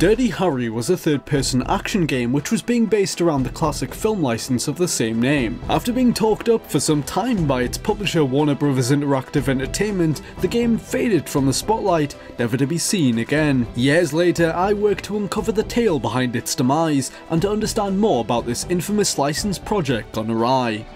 Dirty Harry was a third-person action game which was being based around the classic film license of the same name. After being talked up for some time by its publisher Warner Bros. Interactive Entertainment, the game faded from the spotlight, never to be seen again. Years later, I worked to uncover the tale behind its demise and to understand more about this infamous license project gone awry.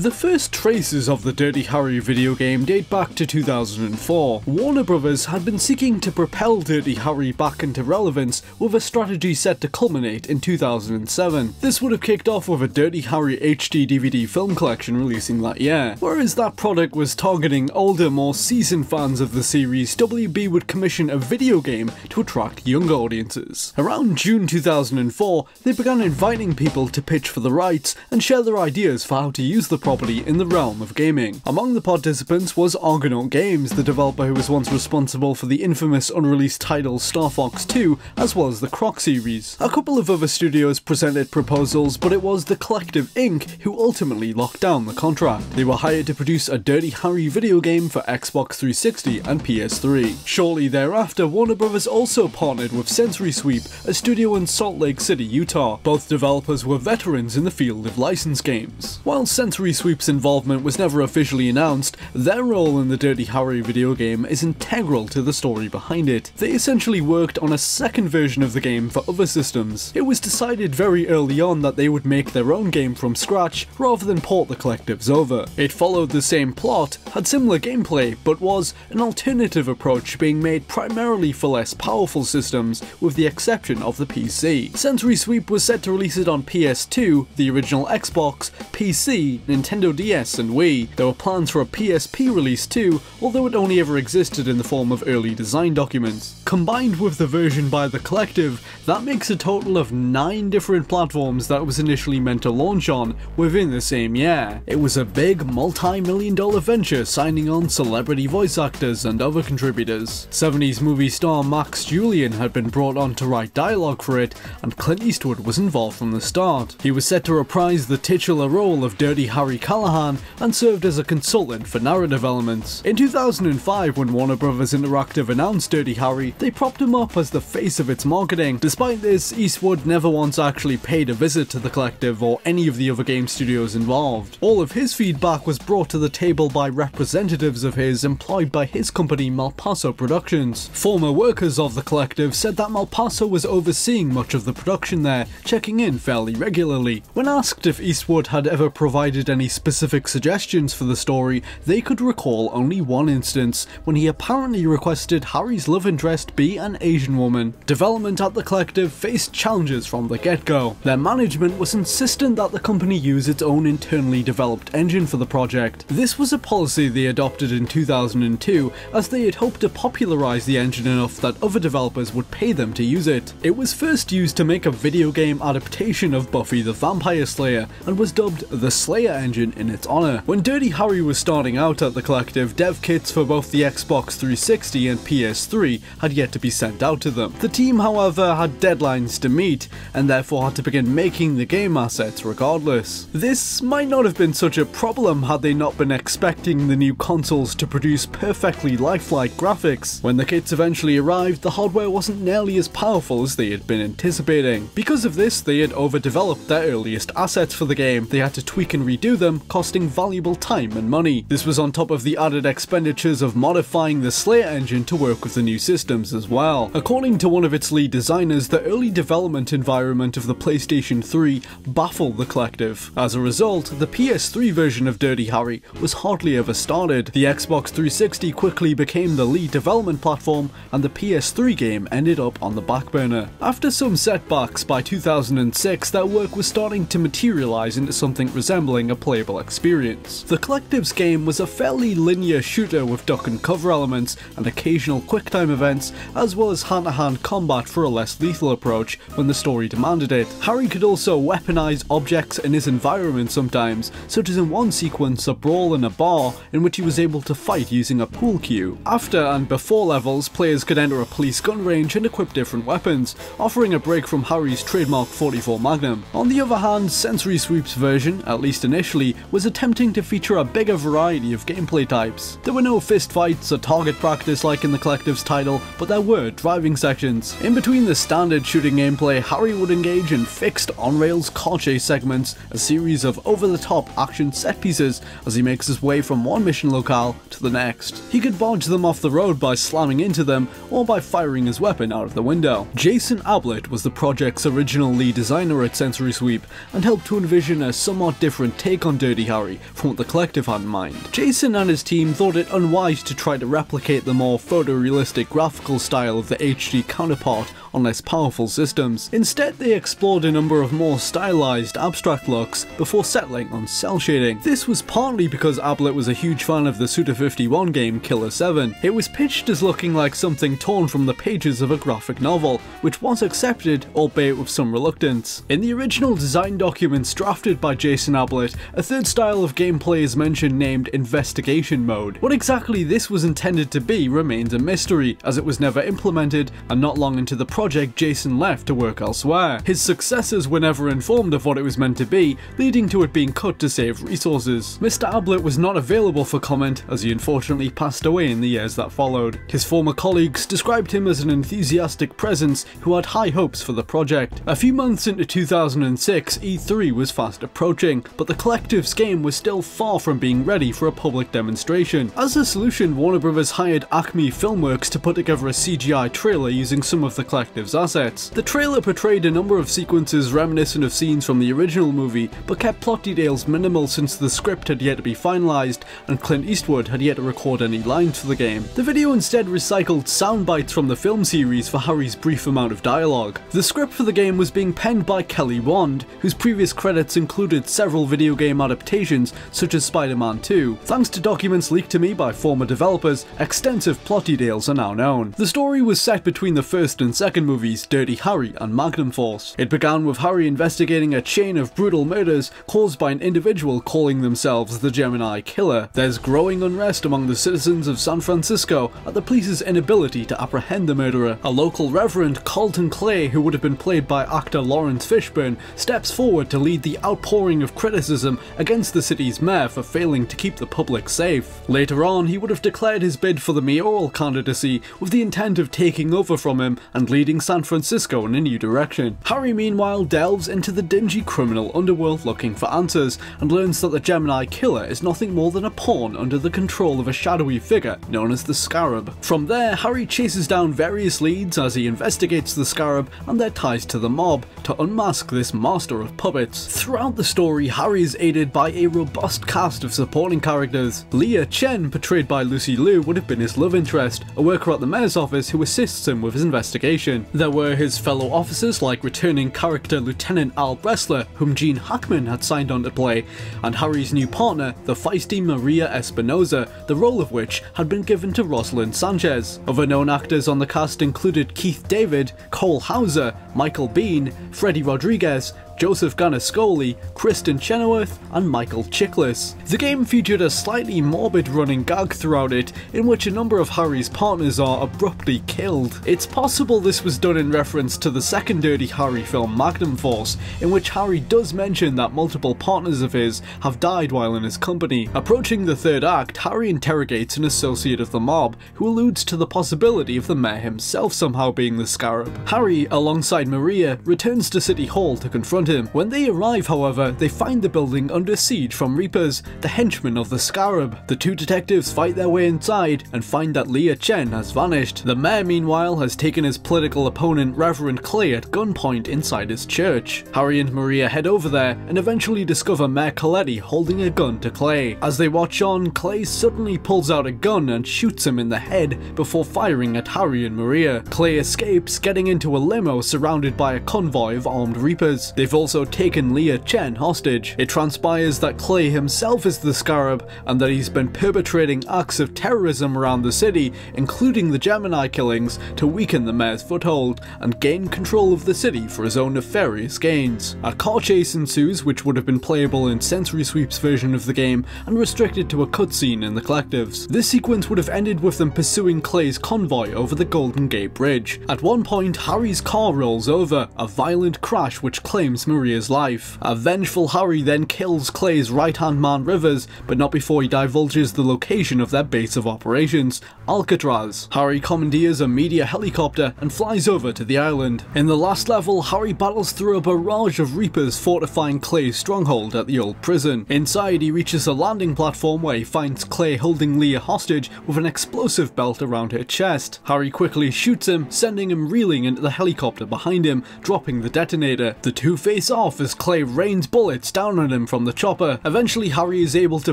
The first traces of the Dirty Harry video game date back to 2004. Warner Brothers had been seeking to propel Dirty Harry back into relevance with a strategy set to culminate in 2007. This would have kicked off with a Dirty Harry HD DVD film collection releasing that year. Whereas that product was targeting older, more seasoned fans of the series, WB would commission a video game to attract younger audiences. Around June 2004, they began inviting people to pitch for the rights and share their ideas for how to use the property in the realm of gaming. Among the participants was Argonaut Games, the developer who was once responsible for the infamous unreleased title Star Fox 2, as well as the Croc series. A couple of other studios presented proposals, but it was the Collective Inc. who ultimately locked down the contract. They were hired to produce a Dirty Harry video game for Xbox 360 and PS3. Shortly thereafter, Warner Bros. also partnered with Sensory Sweep, a studio in Salt Lake City, Utah. Both developers were veterans in the field of licensed games. While Sensory Sweep's involvement was never officially announced, their role in the Dirty Harry video game is integral to the story behind it. They essentially worked on a second version of the game for other systems. It was decided very early on that they would make their own game from scratch rather than port the collectives over. It followed the same plot, had similar gameplay, but was an alternative approach being made primarily for less powerful systems, with the exception of the PC. Sensory Sweep was set to release it on PS2, the original Xbox, PC, Nintendo DS and Wii. There were plans for a PSP release too, although it only ever existed in the form of early design documents. Combined with the version by the Collective, that makes a total of 9 different platforms that was initially meant to launch on within the same year. It was a big multi-million dollar venture signing on celebrity voice actors and other contributors. 70s movie star Max Julien had been brought on to write dialogue for it, and Clint Eastwood was involved from the start. He was set to reprise the titular role of Dirty Harry Callahan and served as a consultant for narrative elements. In 2005, when Warner Bros. Interactive announced Dirty Harry, they propped him up as the face of its marketing. Despite this, Eastwood never once actually paid a visit to the collective or any of the other game studios involved. All of his feedback was brought to the table by representatives of his employed by his company Malpaso Productions. Former workers of the collective said that Malpaso was overseeing much of the production there, checking in fairly regularly. When asked if Eastwood had ever provided any specific suggestions for the story, they could recall only one instance, when he apparently requested Harry's love interest be an Asian woman. Development at the collective faced challenges from the get-go. Their management was insistent that the company use its own internally developed engine for the project. This was a policy they adopted in 2002, as they had hoped to popularize the engine enough that other developers would pay them to use it. It was first used to make a video game adaptation of Buffy the Vampire Slayer, and was dubbed the Slayer engine in its honor. When Dirty Harry was starting out at the collective, dev kits for both the Xbox 360 and PS3 had yet to be sent out to them. The team, however, had deadlines to meet, and therefore had to begin making the game assets regardless. This might not have been such a problem had they not been expecting the new consoles to produce perfectly lifelike graphics. When the kits eventually arrived, the hardware wasn't nearly as powerful as they had been anticipating. Because of this, they had overdeveloped their earliest assets for the game. They had to tweak and redo them, costing valuable time and money. This was on top of the added expenditures of modifying the Slayer engine to work with the new systems as well. According to one of its lead designers, the early development environment of the PlayStation 3 baffled the collective. As a result, the PS3 version of Dirty Harry was hardly ever started. The Xbox 360 quickly became the lead development platform, and the PS3 game ended up on the back burner. After some setbacks by 2006, that work was starting to materialize into something resembling a playable experience. The Collective's game was a fairly linear shooter with duck and cover elements and occasional quick-time events, as well as hand-to-hand combat for a less lethal approach when the story demanded it. Harry could also weaponize objects in his environment sometimes, such as in one sequence a brawl in a bar in which he was able to fight using a pool cue. After and before levels, players could enter a police gun range and equip different weapons, offering a break from Harry's trademark 44 Magnum. On the other hand, Sensory Sweep's version, at least initially, was attempting to feature a bigger variety of gameplay types. There were no fistfights or target practice like in the Collective's title, but there were driving sections. In between the standard shooting gameplay, Harry would engage in fixed on-rails car chase segments, a series of over-the-top action set pieces as he makes his way from one mission locale to the next. He could barge them off the road by slamming into them or by firing his weapon out of the window. Jason Ablett was the project's original lead designer at Sensory Sweep and helped to envision a somewhat different take on Dirty Harry from what the collective had in mind. Jason and his team thought it unwise to try to replicate the more photorealistic graphical style of the HD counterpart on less powerful systems. Instead, they explored a number of more stylized, abstract looks before settling on cel shading. This was partly because Ablett was a huge fan of the Suda51 game Killer 7. It was pitched as looking like something torn from the pages of a graphic novel, which was accepted, albeit with some reluctance. In the original design documents drafted by Jason Ablett, a third style of gameplay is mentioned named Investigation Mode. What exactly this was intended to be remains a mystery, as it was never implemented, and not long into the project Jason left to work elsewhere. His successors were never informed of what it was meant to be, leading to it being cut to save resources. Mr. Ablett was not available for comment as he unfortunately passed away in the years that followed. His former colleagues described him as an enthusiastic presence who had high hopes for the project. A few months into 2006, E3 was fast approaching, but the Collective's game was still far from being ready for a public demonstration. As a solution, Warner Bros. hired Acme Filmworks to put together a CGI trailer using some of the Collective's assets. The trailer portrayed a number of sequences reminiscent of scenes from the original movie, but kept plot details minimal since the script had yet to be finalised and Clint Eastwood had yet to record any lines for the game. The video instead recycled sound bites from the film series for Harry's brief amount of dialogue. The script for the game was being penned by Kelly Wand, whose previous credits included several video game adaptations such as Spider-Man 2. Thanks to documents leaked to me by former developers, extensive plot details are now known. The story was set between the first and second movies, Dirty Harry and Magnum Force. It began with Harry investigating a chain of brutal murders caused by an individual calling themselves the Gemini Killer. There's growing unrest among the citizens of San Francisco at the police's inability to apprehend the murderer. A local reverend, Carlton Clay, who would have been played by actor Laurence Fishburne, steps forward to lead the outpouring of criticism against the city's mayor for failing to keep the public safe. Later on, he would have declared his bid for the mayoral candidacy with the intent of taking over from him and leading San Francisco in a new direction. Harry meanwhile delves into the dingy criminal underworld looking for answers and learns that the Gemini Killer is nothing more than a pawn under the control of a shadowy figure known as the Scarab. From there, Harry chases down various leads as he investigates the Scarab and their ties to the mob to unmask this master of puppets. Throughout the story, Harry is aided by a robust cast of supporting characters. Leah Chen, portrayed by Lucy Liu, would have been his love interest, a worker at the mayor's office who assists him with his investigation. There were his fellow officers like returning character Lieutenant Al Bressler, whom Gene Hackman had signed on to play, and Harry's new partner, the feisty Maria Espinoza, the role of which had been given to Roselyn Sanchez. Other known actors on the cast included Keith David, Cole Hauser, Michael Biehn, Freddy Rodriguez, Joseph Gannascoli, Kristin Chenoweth, and Michael Chiklis. The game featured a slightly morbid running gag throughout it, in which a number of Harry's partners are abruptly killed. It's possible this was done in reference to the second Dirty Harry film Magnum Force, in which Harry does mention that multiple partners of his have died while in his company. Approaching the third act, Harry interrogates an associate of the mob, who alludes to the possibility of the mayor himself somehow being the Scarab. Harry, alongside Maria, returns to City Hall to confront him. When they arrive, however, they find the building under siege from Reapers, the henchmen of the Scarab. The two detectives fight their way inside and find that Leah Chen has vanished. The mayor, meanwhile, has taken his political opponent Reverend Clay at gunpoint inside his church. Harry and Maria head over there and eventually discover Mayor Coletti holding a gun to Clay. As they watch on, Clay suddenly pulls out a gun and shoots him in the head before firing at Harry and Maria. Clay escapes, getting into a limo surrounded by a convoy of armed Reapers. They've also taken Leah Chen hostage. It transpires that Clay himself is the Scarab and that he's been perpetrating acts of terrorism around the city, including the Gemini killings, to weaken the mayor's foothold and gain control of the city for his own nefarious gains. A car chase ensues which would have been playable in Sensory Sweep's version of the game and restricted to a cutscene in the collectives. This sequence would have ended with them pursuing Clay's convoy over the Golden Gate Bridge. At one point, Harry's car rolls over, a violent crash which claims Maria's life. A vengeful Harry then kills Clay's right-hand man Rivers, but not before he divulges the location of their base of operations, Alcatraz. Harry commandeers a media helicopter and flies over to the island. In the last level, Harry battles through a barrage of Reapers fortifying Clay's stronghold at the old prison. Inside, he reaches a landing platform where he finds Clay holding Leah hostage with an explosive belt around her chest. Harry quickly shoots him, sending him reeling into the helicopter behind him, dropping the detonator. The two face off as Clay rains bullets down on him from the chopper. Eventually, Harry is able to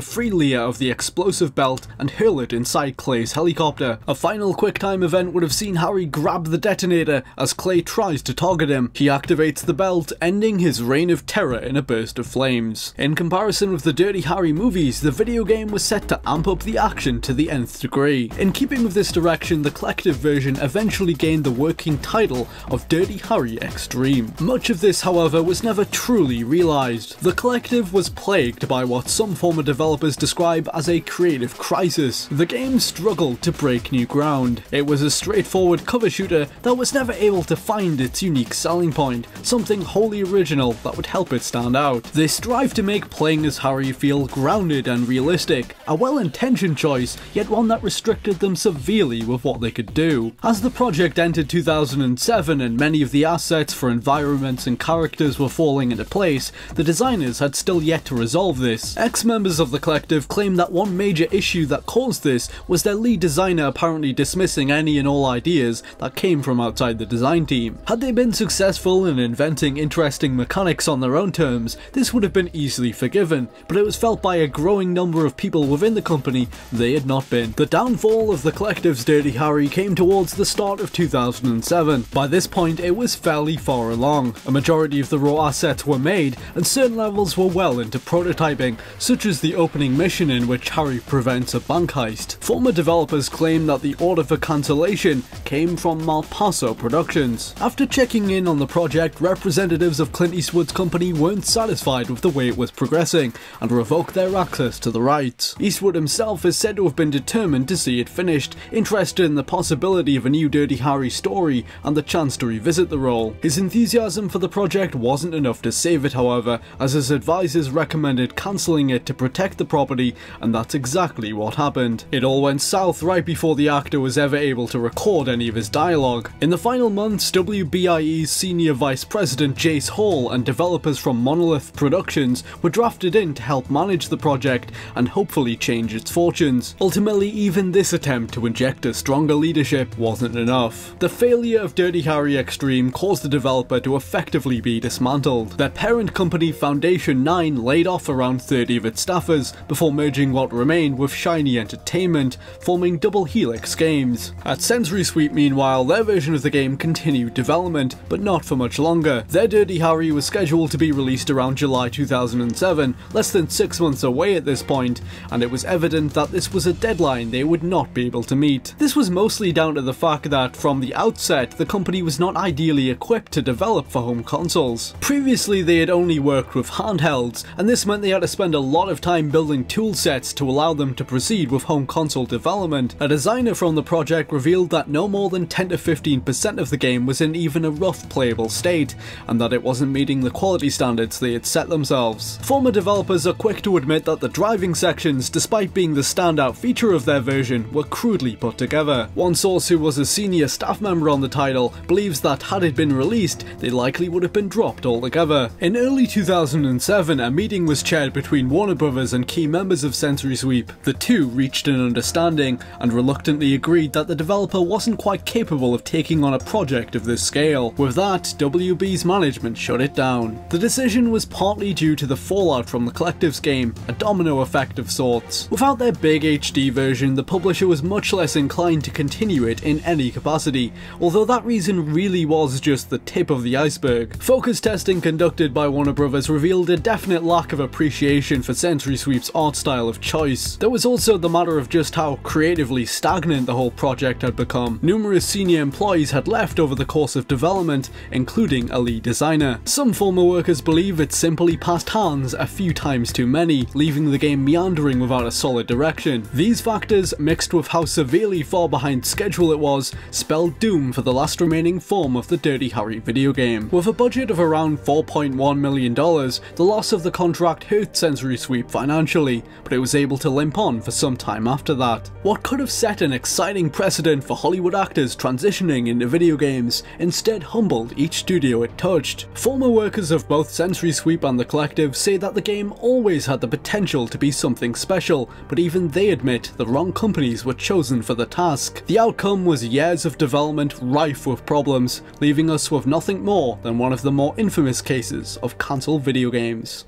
free Leah of the explosive belt and hurl it inside Clay's helicopter. A final quick-time event would have seen Harry grab the detonator as Clay tries to target him. He activates the belt, ending his reign of terror in a burst of flames. In comparison with the Dirty Harry movies, the video game was set to amp up the action to the nth degree. In keeping with this direction, the collective version eventually gained the working title of Dirty Harry Extreme. Much of this, however, was never truly realised. The collective was plagued by what some former developers describe as a creative crisis. The game struggled to break new ground. It was a straightforward cover shooter that was never able to find its unique selling point, something wholly original that would help it stand out. They strive to make playing as Harry feel grounded and realistic, a well-intentioned choice, yet one that restricted them severely with what they could do. As the project entered 2007 and many of the assets for environments and characters were falling into place, the designers had still yet to resolve this. Ex-members of the collective claim that one major issue that caused this was their lead designer apparently dismissing any and all ideas that came from outside the design team. Had they been successful in inventing interesting mechanics on their own terms, this would have been easily forgiven, but it was felt by a growing number of people within the company they had not been. The downfall of the collective's Dirty Harry came towards the start of 2007. By this point it was fairly far along. A majority of the raw assets were made and certain levels were well into prototyping, such as the opening mission in which Harry prevents a bank heist. Former developers claim that the order for cancellation came from Malpaso Productions. After checking in on the project, representatives of Clint Eastwood's company weren't satisfied with the way it was progressing and revoked their access to the rights. Eastwood himself is said to have been determined to see it finished, interested in the possibility of a new Dirty Harry story and the chance to revisit the role. His enthusiasm for the project wasn't enough to save it however, as his advisors recommended cancelling it to protect the property and that's exactly what happened. It all went south right before the actor was ever able to record any of his dialogue. In the final months, WBIE's senior vice president Jace Hall and developers from Monolith Productions were drafted in to help manage the project and hopefully change its fortunes. Ultimately, even this attempt to inject a stronger leadership wasn't enough. The failure of Dirty Harry Extreme caused the developer to effectively be dismantled. Their parent company Foundation 9 laid off around 30 of its staffers before merging what remained with Shiny Entertainment, forming Double Helix Games. At Sensory Sweep meanwhile, their version of the game continued development, but not for much longer. Their Dirty Harry was scheduled to be released around July 2007, less than 6 months away at this point, and it was evident that this was a deadline they would not be able to meet. This was mostly down to the fact that, from the outset, the company was not ideally equipped to develop for home consoles. Previously they had only worked with handhelds, and this meant they had to spend a lot of time building tool sets to allow them to proceed with home console development. A designer from the project revealed that no more than 10 to 15% of the game was in even a rough playable state, and that it wasn't meeting the quality standards they had set themselves. Former developers are quick to admit that the driving sections, despite being the standout feature of their version, were crudely put together. One source who was a senior staff member on the title believes that had it been released, they likely would have been dropped altogether. In early 2007, a meeting was chaired between Warner Brothers and key members of Sensory Sweep. The two reached an understanding and reluctantly agreed that the developer wasn't quite capable of taking on a project of this scale. With that, WB's management shut it down. The decision was partly due to the fallout from the Collective's game, a domino effect of sorts. Without their big HD version, the publisher was much less inclined to continue it in any capacity, although that reason really was just the tip of the iceberg. Focus conducted by Warner Brothers revealed a definite lack of appreciation for Sensory Sweep's art style of choice. There was also the matter of just how creatively stagnant the whole project had become. Numerous senior employees had left over the course of development, including a lead designer. Some former workers believe it simply passed hands a few times too many, leaving the game meandering without a solid direction. These factors, mixed with how severely far behind schedule it was, spelled doom for the last remaining form of the Dirty Harry video game. With a budget of around around $4.1 million, the loss of the contract hurt Sensory Sweep financially, but it was able to limp on for some time after that. What could have set an exciting precedent for Hollywood actors transitioning into video games instead humbled each studio it touched. Former workers of both Sensory Sweep and The Collective say that the game always had the potential to be something special, but even they admit the wrong companies were chosen for the task. The outcome was years of development rife with problems, leaving us with nothing more than one of the more infamous cases of cancelled video games.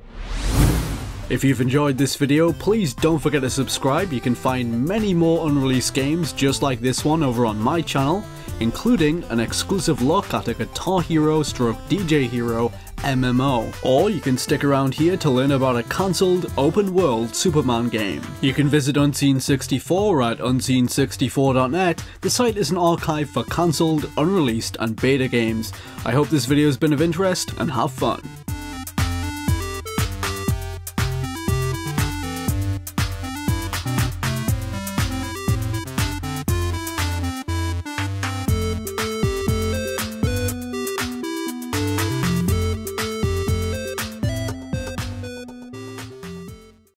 If you've enjoyed this video, please don't forget to subscribe, you can find many more unreleased games just like this one over on my channel, including an exclusive look at a Guitar Hero stroke DJ Hero MMO. Or you can stick around here to learn about a cancelled open world Superman game. You can visit Unseen64 at unseen64.net. The site is an archive for cancelled, unreleased and beta games. I hope this video has been of interest and have fun.